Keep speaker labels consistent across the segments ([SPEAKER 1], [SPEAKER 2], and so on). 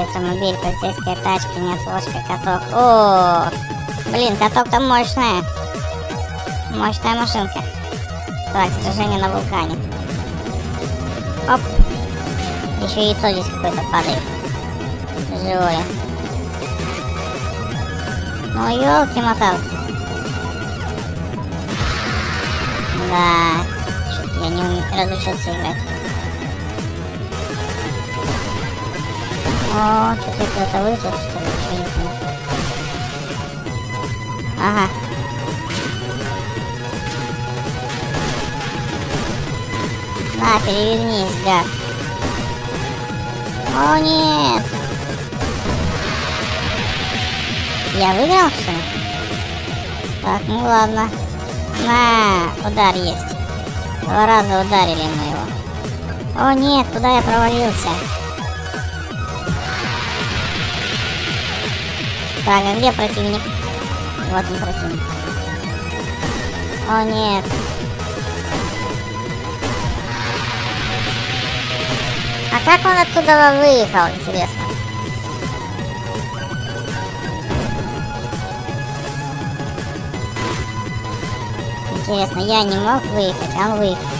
[SPEAKER 1] Электромобиль, полицейская тачка, неотложка, каток. О, блин, каток-то мощная. Мощная машинка. Так, сражение на вулкане. Оп. Еще яйцо здесь какое-то падает. Живое. Ну, елки-моталки. Да. Я не разучился играть. О, что-то кто-то выжил, что ли? Что не понял. Ага. На, перевернись, гад. О, нет. Я выиграл, что ли? Так, ну ладно. На, удар есть. Два раза ударили мы его. О нет, куда я провалился? А где противник? Вот он противник. О нет. А как он оттуда выехал, интересно? Интересно, я не мог выехать, а он выехал.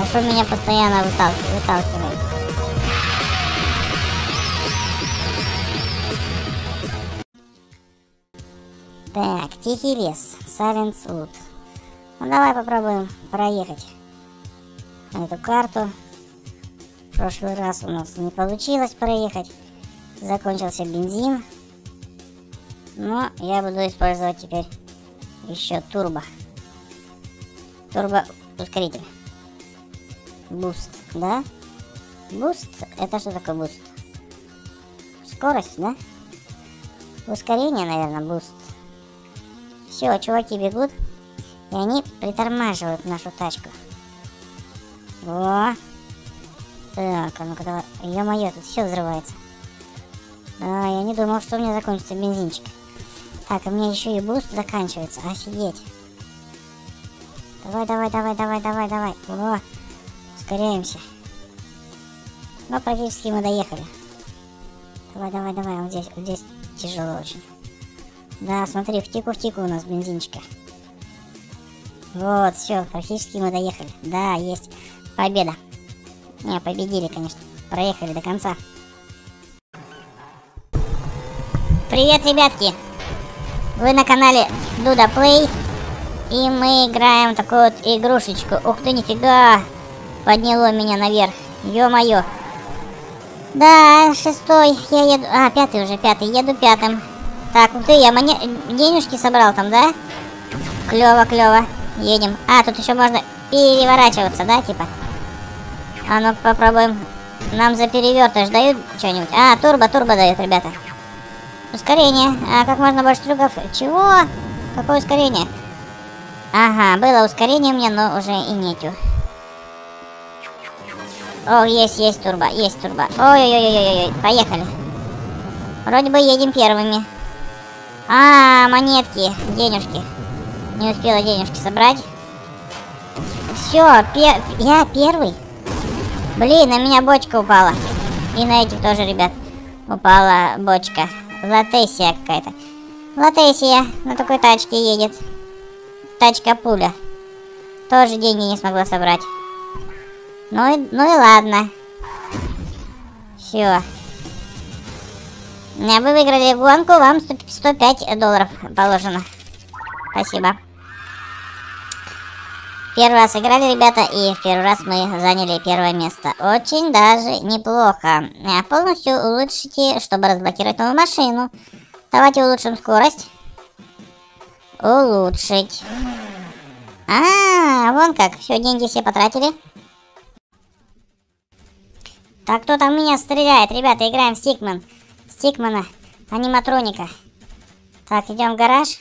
[SPEAKER 1] А что меня постоянно вытал выталкивает? Так, тихий лес, Silence Wood. Ну давай попробуем проехать эту карту. В прошлый раз у нас не получилось проехать. Закончился бензин. Но я буду использовать теперь еще турбо. Турбо ускоритель. Boost, да? Boost? Это что такое boost? Скорость, да? Ускорение, наверное, boost. Все, чуваки бегут. И они притормаживают нашу тачку. Во. Так, а ну-ка давай. Ё-моё, тут все взрывается. А, я не думал, что у меня закончится бензинчик. Так, у меня еще и boost заканчивается. Офигеть. Давай, давай, давай, давай, давай, давай. О, ускоряемся. Ну, практически мы доехали. Давай, давай, давай. Вот здесь, вот здесь тяжело очень. Да, смотри, впритык-впритык у нас бензинчика. Вот, все, практически мы доехали. Да, есть победа. Не, победили, конечно. Проехали до конца. Привет, ребятки! Вы на канале Дуда Плей. И мы играем такую вот игрушечку. Ух ты, нифига! Подняло меня наверх. Ё-моё. Да, шестой. Я еду... А, пятый уже, пятый. Еду пятым. Так, ух ты, я моне... денежки собрал там, да? Клево, клево. Едем. А, тут еще можно переворачиваться, да, типа? А ну попробуем. Нам за перевертыш дают что-нибудь? А, турбо, турбо дают, ребята. Ускорение. А как можно больше трюков? Чего? Какое ускорение? Ага, было ускорение меня, но уже и нету. О, есть, есть турбо, есть турбо. Ой-ой-ой-ой-ой, поехали. Вроде бы едем первыми. А, монетки, денежки. Не успела денежки собрать. Все, пер... я первый. Блин, на меня бочка упала. И на этих тоже, ребят, упала бочка. Латесия какая-то. Латесия на такой тачке едет. Тачка пуля. Тоже деньги не смогла собрать. Ну и, ну и ладно. Все. Вы выиграли гонку, вам 105 долларов положено. Спасибо. Первый раз играли, ребята, и в первый раз мы заняли первое место. Очень даже неплохо. А полностью улучшите, чтобы разблокировать новую машину. Давайте улучшим скорость. Улучшить. А, -а, -а вон как. Все, деньги все потратили. Так, кто там меня стреляет? Ребята, играем в Стикман. Стикмана, аниматроника. Так, идем в гараж.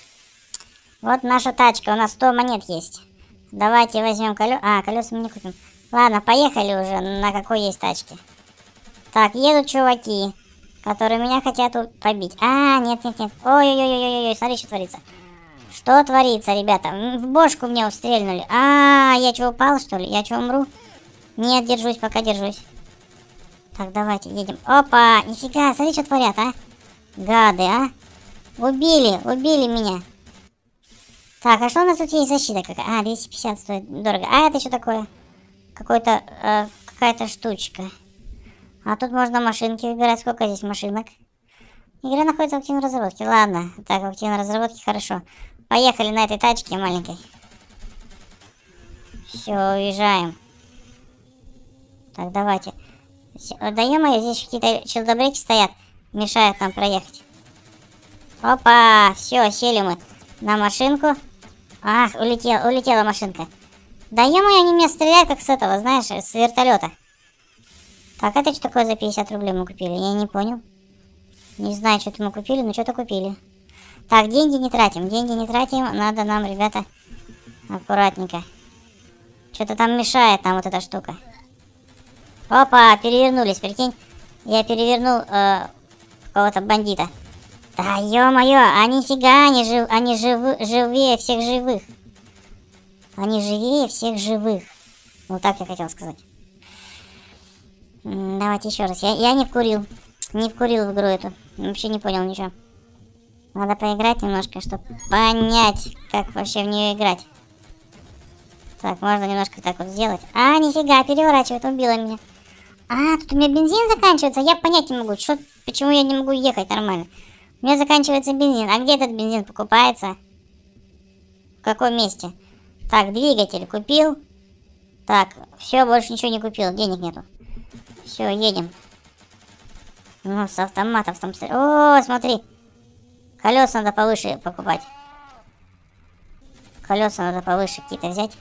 [SPEAKER 1] Вот наша тачка. У нас 100 монет есть. Давайте возьмем колеса. А, колеса мы не купим. Ладно, поехали уже, на какой есть тачке. Так, едут чуваки, которые меня хотят побить. А, нет, нет, нет. Ой-ой-ой-ой-ой, смотри, что творится. Что творится, ребята? В бошку мне устрельнули. -а я что, упал, что ли? Я что, умру? Нет, держусь, пока держусь. Так, давайте, едем. Опа, нифига, смотри, что творят, а? Гады, а? Убили, убили меня. Так, а что у нас тут есть защита какая? А, 250 стоит дорого. А это что такое? Какой-то, э, какая-то штучка. А тут можно машинки выбирать. Сколько здесь машинок? Игра находится в активной разработке. Ладно, так, в активной разработке хорошо. Поехали на этой тачке маленькой. Все, уезжаем. Так, давайте. Да ё здесь какие-то челдобреки стоят. Мешают нам проехать. Опа, все, сели мы на машинку. Ах, улетел, улетела машинка. Да ё они меня стреляют, как с этого, знаешь, с вертолета. Так, это что такое за 50 рублей мы купили? Я не понял. Не знаю, что-то мы купили, но что-то купили. Так, деньги не тратим, деньги не тратим. Надо нам, ребята, аккуратненько. Что-то там мешает нам вот эта штука. Опа, перевернулись, прикинь. Я перевернул э, какого-то бандита. Да ё-моё, а нифига, они, жив, они живы, живее всех живых. Они живее всех живых. Вот так я хотел сказать. Давайте еще раз. Я, я не вкурил. Не вкурил в игру эту. Вообще не понял ничего. Надо поиграть немножко, чтобы понять, как вообще в нее играть. Так, можно немножко так вот сделать. А, нифига, переворачивает, убила меня. А, тут у меня бензин заканчивается, я понять не могу, что, почему я не могу ехать нормально. У меня заканчивается бензин. А где этот бензин покупается? В каком месте? Так, двигатель купил. Так, все, больше ничего не купил, денег нету. Все, едем. Ну, с автоматов там... О, смотри. Колеса надо повыше покупать. Колеса надо повыше какие-то взять.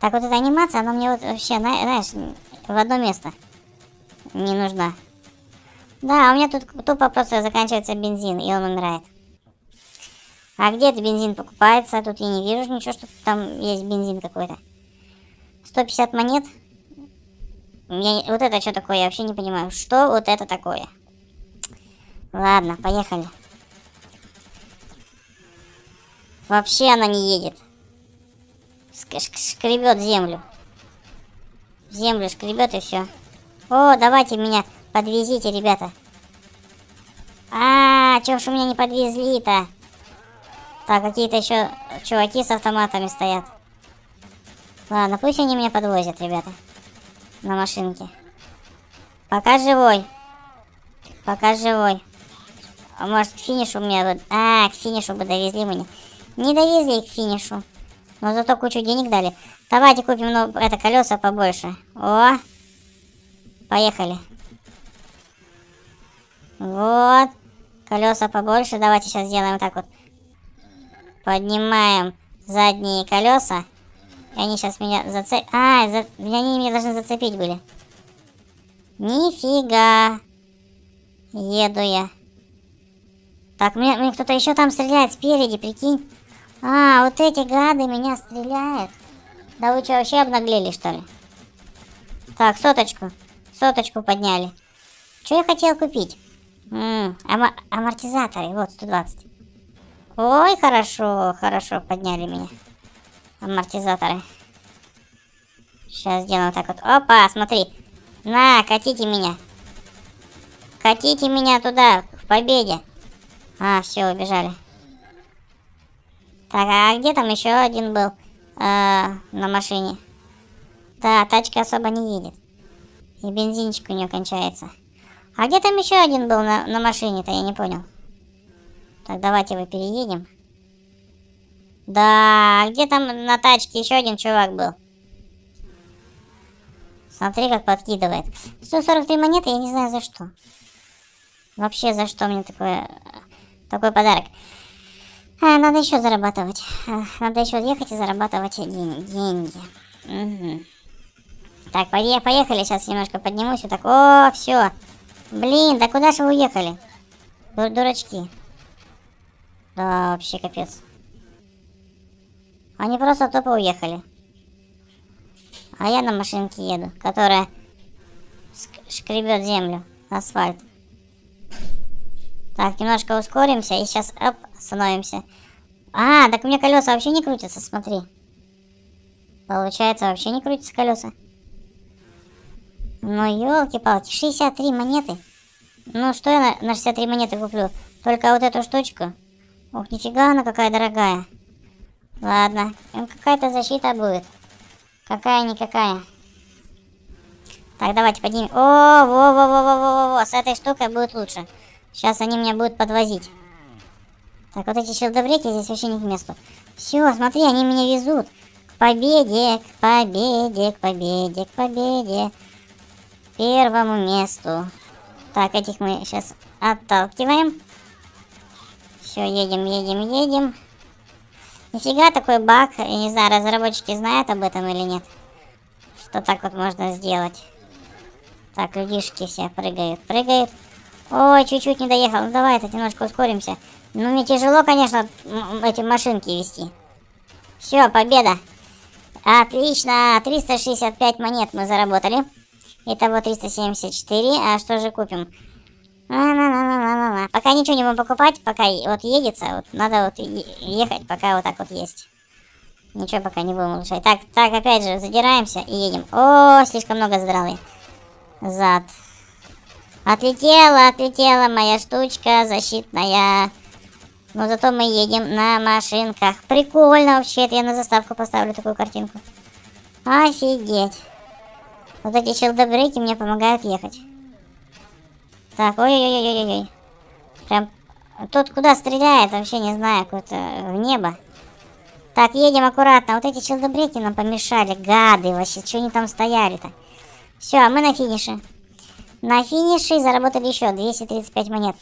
[SPEAKER 1] Так, вот эта анимация, она мне вот вообще, знаешь, в одно место не нужна. Да, у меня тут тупо просто заканчивается бензин, и он умирает. А где этот бензин покупается? Тут я не вижу ничего, что там есть бензин какой-то. 150 монет. Я, вот это что такое? Я вообще не понимаю. Что вот это такое? Ладно, поехали. Вообще она не едет. Скребет землю. Землю скребет и все. О, давайте меня подвезите, ребята. А, -а, чё ж у меня не подвезли-то? Так, какие-то еще чуваки с автоматами стоят. Ладно, пусть они меня подвозят, ребята. На машинке. Пока живой. Пока живой. А может к финишу меня... А, к финишу бы довезли меня. Не довезли к финишу. Но зато кучу денег дали. Давайте купим ну, это колеса побольше. О! Поехали. Вот. Колеса побольше. Давайте сейчас сделаем так вот. Поднимаем задние колеса. И они сейчас меня зацепят. А, за... они меня должны зацепить были. Нифига. Еду я. Так, мне, мне кто-то еще там стреляет спереди, прикинь. А, вот эти гады меня стреляют. Да вы что, вообще обнаглели, что ли? Так, соточку. Соточку подняли. Что я хотел купить? М -м, ам амортизаторы, вот, 120. Ой, хорошо, хорошо, подняли меня. Амортизаторы. Сейчас сделаем так вот. Опа, смотри. На, катите меня. Катите меня туда, к победе. А, все, убежали. Так, а где там еще один был э, на машине? Да, тачка особо не едет. И бензинчик у нее кончается. А где там еще один был на, на машине-то, я не понял. Так, давайте его переедем. Да, где там на тачке еще один чувак был? Смотри, как подкидывает. 143 монеты, я не знаю за что. Вообще, за что мне такое, такой подарок. А, надо еще зарабатывать. А, надо еще ехать и зарабатывать день, деньги. Угу. Так, поехали, сейчас немножко поднимусь. Вот так, о, все. Блин, да куда же вы уехали? Дур дурачки. Да, вообще капец. Они просто тупо уехали. А я на машинке еду, которая шкребет землю, асфальт. Так, немножко ускоримся и сейчас, оп, остановимся. А, так у меня колеса вообще не крутятся, смотри. Получается, вообще не крутятся колеса. Ну, елки-палки, 63 монеты. Ну, что я на, на 63 монеты куплю? Только вот эту штучку. Ух, нифига она какая дорогая. Ладно, какая-то защита будет. Какая-никакая. Так, давайте поднимем. О, во-во-во-во-во-во, с этой штукой будет лучше. Сейчас они меня будут подвозить. Так, вот эти щелдобреки здесь вообще не к месту. Все, смотри, они меня везут. К победе, к победе, к победе, к победе. Первому месту. Так, этих мы сейчас отталкиваем. Все, едем, едем, едем. Нифига такой баг. Я не знаю, разработчики знают об этом или нет. Что так вот можно сделать. Так, людишки все прыгают, прыгают. Ой, чуть-чуть не доехал. Ну давай, это немножко ускоримся. Ну мне тяжело, конечно, эти машинки вести. Все, победа. Отлично, 365 монет мы заработали. Итого 374. А что же купим? На -на -на пока ничего не будем покупать, пока вот едется. Вот надо вот ехать, пока вот так вот есть. Ничего пока не будем улучшать. Так, так, опять же, задираемся и едем. О, слишком много задрал Зад. Отлетела, отлетела моя штучка защитная. Но зато мы едем на машинках. Прикольно вообще. Это я на заставку поставлю такую картинку. Офигеть. Вот эти щелдобрейки мне помогают ехать. Так, ой-ой-ой-ой-ой. Прям тот куда стреляет, вообще не знаю, какое-то в небо. Так, едем аккуратно. Вот эти челдобреки нам помешали. Гады вообще, что они там стояли-то? Все, мы на финише. На финише заработали еще 235 монет.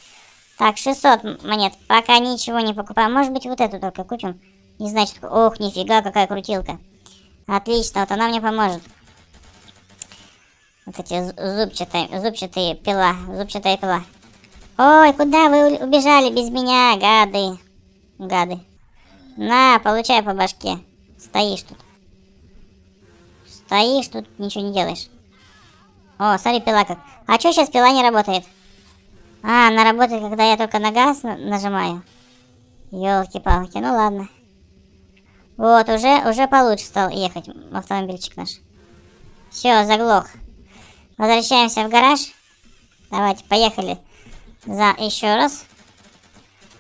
[SPEAKER 1] Так, 600 монет. Пока ничего не покупаем. Может быть, вот эту только купим. Не значит, ох, нифига, какая крутилка. Отлично, вот она мне поможет. Вот эти зубчатые, зубчатые пила, зубчатая пила. Ой, куда вы убежали без меня, гады? Гады. На, получай по башке. Стоишь тут. Стоишь тут, ничего не делаешь. О, смотри, пила как. А что сейчас пила не работает? А, она работает, когда я только на газ нажимаю. Ёлки-палки, ну ладно. Вот, уже, уже получше стал ехать автомобильчик наш. Все, заглох. Возвращаемся в гараж. Давайте, поехали. За еще раз.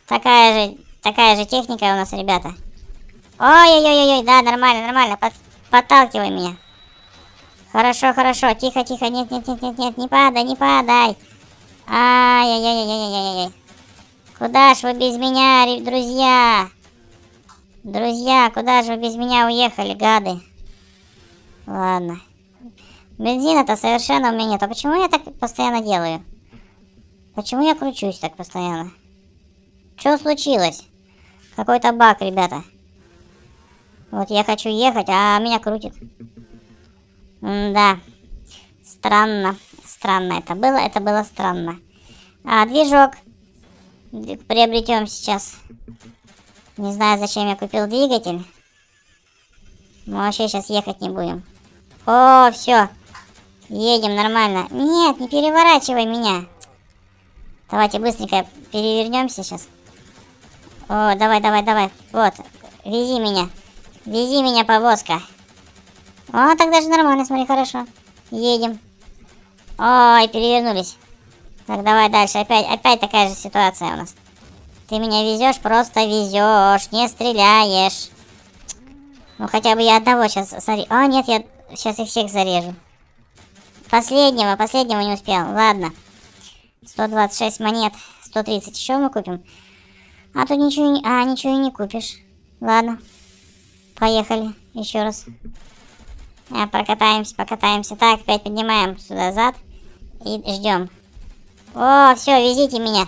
[SPEAKER 1] Такая же, такая же техника у нас, ребята. Ой-ой-ой-ой, да, нормально, нормально. Под, подталкивай меня. Хорошо, хорошо. Тихо, тихо. Нет, нет, нет, нет, нет. Не падай, не падай. Ай-яй-яй-яй-яй-яй. Куда ж вы без меня, друзья? Друзья, куда же вы без меня уехали, гады? Ладно. Бензина-то совершенно у меня нет. А почему я так постоянно делаю? Почему я кручусь так постоянно? Что случилось? Какой-то баг, ребята. Вот я хочу ехать, а меня крутит. М да. Странно. Странно это было. Это было странно. А, движок. Приобретем сейчас. Не знаю, зачем я купил двигатель. Мы вообще сейчас ехать не будем. О, все. Едем нормально. Нет, не переворачивай меня. Давайте быстренько перевернемся сейчас. О, давай, давай, давай. Вот, вези меня. Вези меня, повозка. О, так даже нормально, смотри, хорошо. Едем. Ой, перевернулись. Так, давай дальше. Опять, опять такая же ситуация у нас. Ты меня везешь, просто везешь, не стреляешь. Ну, хотя бы я одного сейчас, смотри. О, нет, я сейчас их всех зарежу. Последнего, последнего не успел. Ладно. 126 монет. 130 еще мы купим. А тут ничего не... А, ничего и не купишь. Ладно. Поехали. Еще раз. А, прокатаемся, покатаемся. Так, опять поднимаем сюда зад. И ждем. О, все, везите меня.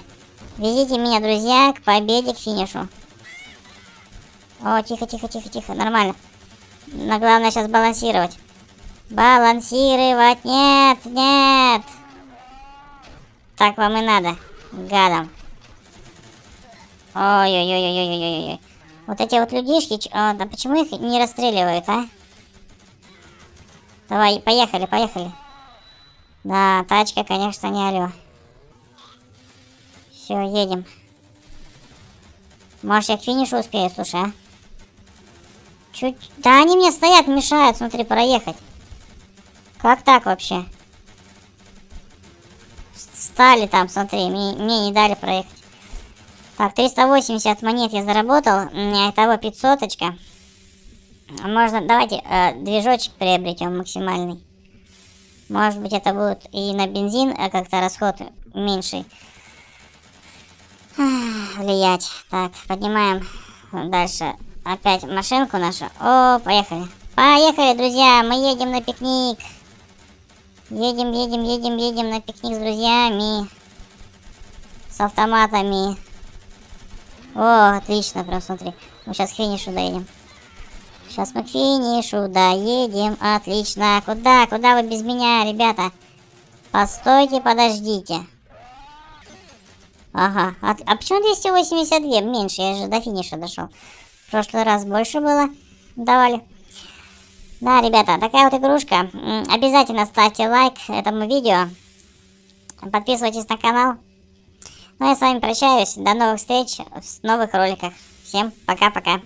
[SPEAKER 1] Везите меня, друзья, к победе, к финишу. О, тихо, тихо, тихо, тихо. Нормально. Но главное сейчас балансировать. Балансировать. Нет, нет. Так вам и надо, гадам. Ой-ой-ой-ой-ой-ой-ой. Вот эти вот людишки, а, да почему их не расстреливают, а? Давай, поехали, поехали. Да, тачка, конечно, не алё. Все, едем. Может, я к финишу успею, слушай, а? Чуть... Да они мне стоят, мешают, смотри, проехать. Как так вообще? Стали там, смотри, мне, мне не дали проехать. Так, 380 монет я заработал. Итого 500 -очка. Можно, давайте э, движочек приобретем максимальный. Может быть это будет и на бензин а как-то расход меньший влиять. Так, поднимаем дальше опять машинку нашу. О, поехали. Поехали, друзья, мы едем на пикник. Едем, едем, едем, едем на пикник с друзьями. С автоматами. О, отлично, прям смотри. Мы сейчас к финишу доедем. Сейчас мы к финишу доедем. Отлично. Куда? Куда вы без меня, ребята? Постойте, подождите. Ага. А, а почему 282? Меньше, я же до финиша дошел. В прошлый раз больше было. Давали. Да, ребята, такая вот игрушка. Обязательно ставьте лайк этому видео. Подписывайтесь на канал. Ну, я с вами прощаюсь. До новых встреч в новых роликах. Всем пока-пока.